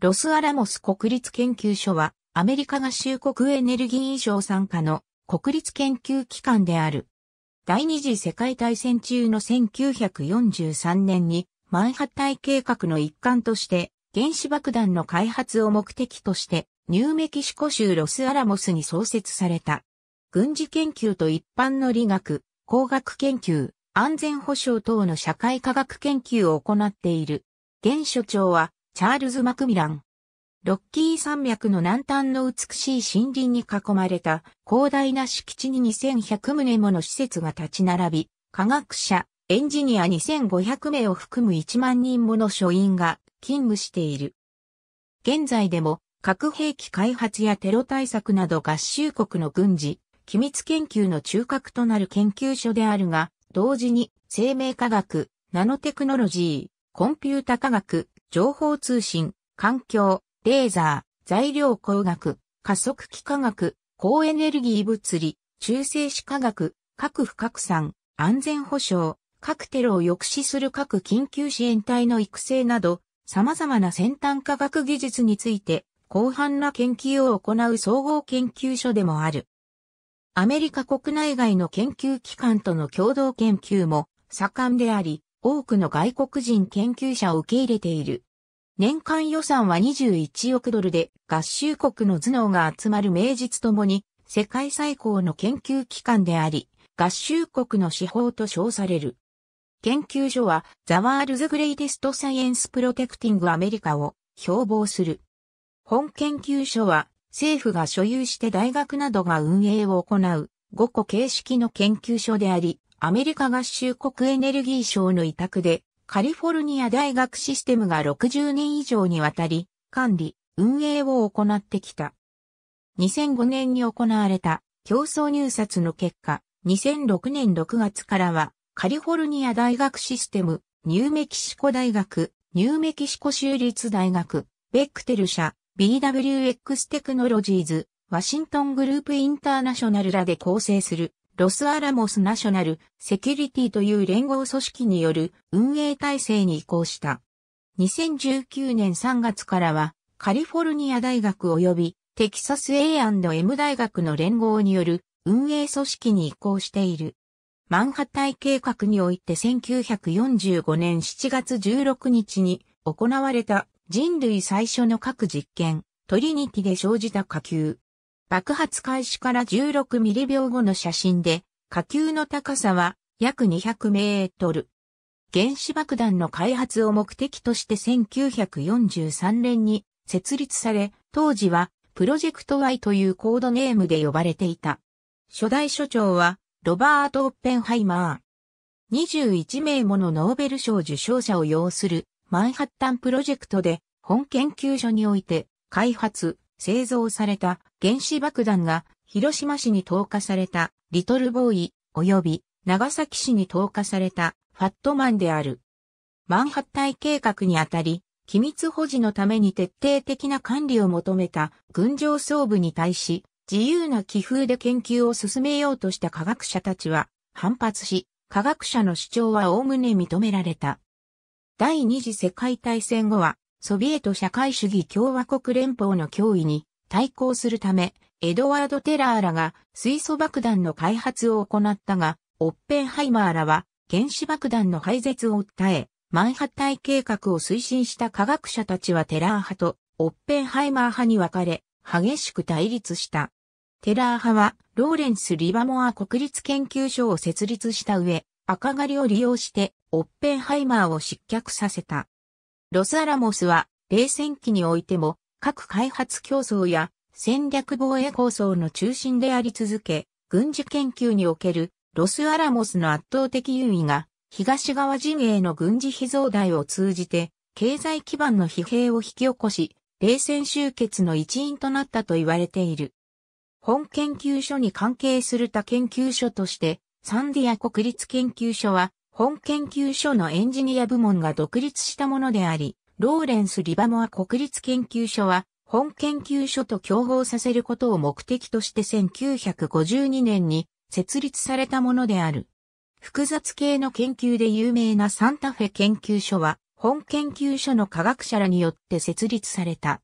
ロスアラモス国立研究所は、アメリカ合衆国エネルギー省参加の国立研究機関である。第二次世界大戦中の1943年に、マンハッタイ計画の一環として、原子爆弾の開発を目的として、ニューメキシコ州ロスアラモスに創設された。軍事研究と一般の理学、工学研究、安全保障等の社会科学研究を行っている。現所長は、チャールズ・マクミラン。ロッキー山脈の南端の美しい森林に囲まれた広大な敷地に2100棟もの施設が立ち並び、科学者、エンジニア2500名を含む1万人もの所員が勤務している。現在でも核兵器開発やテロ対策など合衆国の軍事、機密研究の中核となる研究所であるが、同時に生命科学、ナノテクノロジー、コンピュータ科学、情報通信、環境、レーザー、材料工学、加速器科学、高エネルギー物理、中性子科学、核不拡散、安全保障、核テロを抑止する各緊急支援隊の育成など、様々な先端科学技術について広範な研究を行う総合研究所でもある。アメリカ国内外の研究機関との共同研究も盛んであり、多くの外国人研究者を受け入れている。年間予算は21億ドルで合衆国の頭脳が集まる名実ともに世界最高の研究機関であり、合衆国の司法と称される。研究所はザワールズグレイテストサイエンスプロテクティングアメリカを標榜する。本研究所は政府が所有して大学などが運営を行う5個形式の研究所であり、アメリカ合衆国エネルギー省の委託で、カリフォルニア大学システムが60年以上にわたり、管理、運営を行ってきた。2005年に行われた競争入札の結果、2006年6月からは、カリフォルニア大学システム、ニューメキシコ大学、ニューメキシコ州立大学、ベックテル社、BWX テクノロジーズ、ワシントングループインターナショナルらで構成する、ロスアラモスナショナルセキュリティという連合組織による運営体制に移行した。2019年3月からは、カリフォルニア大学及びテキサス A&M 大学の連合による運営組織に移行している。マンハッタイ計画において1945年7月16日に行われた人類最初の核実験、トリニティで生じた火球。爆発開始から16ミリ秒後の写真で、火球の高さは約200メートル。原子爆弾の開発を目的として1943年に設立され、当時はプロジェクト Y というコードネームで呼ばれていた。初代所長はロバート・オッペンハイマー。21名ものノーベル賞受賞者を要するマンハッタンプロジェクトで本研究所において開発、製造された原子爆弾が広島市に投下されたリトルボーイ及び長崎市に投下されたファットマンである。マンハッタイ計画にあたり、機密保持のために徹底的な管理を求めた軍上層部に対し、自由な気風で研究を進めようとした科学者たちは反発し、科学者の主張は概ね認められた。第二次世界大戦後は、ソビエト社会主義共和国連邦の脅威に対抗するため、エドワード・テラーらが水素爆弾の開発を行ったが、オッペンハイマーらは原子爆弾の廃絶を訴え、マンハッタイ計画を推進した科学者たちはテラー派とオッペンハイマー派に分かれ、激しく対立した。テラー派は、ローレンス・リバモア国立研究所を設立した上、赤狩りを利用して、オッペンハイマーを失脚させた。ロスアラモスは、冷戦期においても、核開発競争や戦略防衛構想の中心であり続け、軍事研究におけるロスアラモスの圧倒的優位が、東側陣営の軍事費増大を通じて、経済基盤の疲弊を引き起こし、冷戦終結の一因となったと言われている。本研究所に関係する他研究所として、サンディア国立研究所は、本研究所のエンジニア部門が独立したものであり、ローレンス・リバモア国立研究所は、本研究所と競合させることを目的として1952年に設立されたものである。複雑系の研究で有名なサンタフェ研究所は、本研究所の科学者らによって設立された。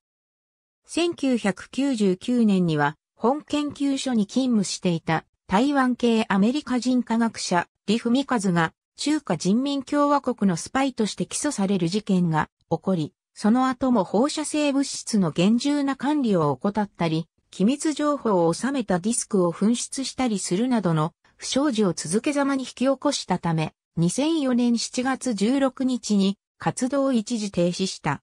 1999年には本研究所に勤務していた台湾系アメリカ人科学者李文和が中華人民共和国のスパイとして起訴される事件が起こり、その後も放射性物質の厳重な管理を怠ったり、機密情報を収めたディスクを紛失したりするなどの不祥事を続けざまに引き起こしたため、2004年7月16日に活動を一時停止した。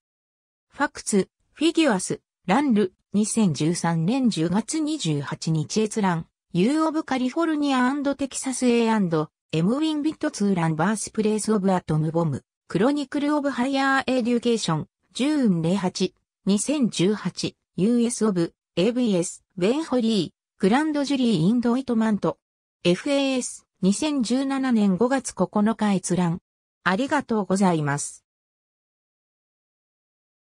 Facts, Figures、LANL、2013年10月28日閲覧、U of California, Texas A&M Win Bid to Run Birthplace of Atom Bomb、Chronicle of Higher Education、June 08、2018、US of A vs. Wen Ho Lee、Grand Jury Indictment、FAS、2017年5月9日閲覧。ありがとうございます。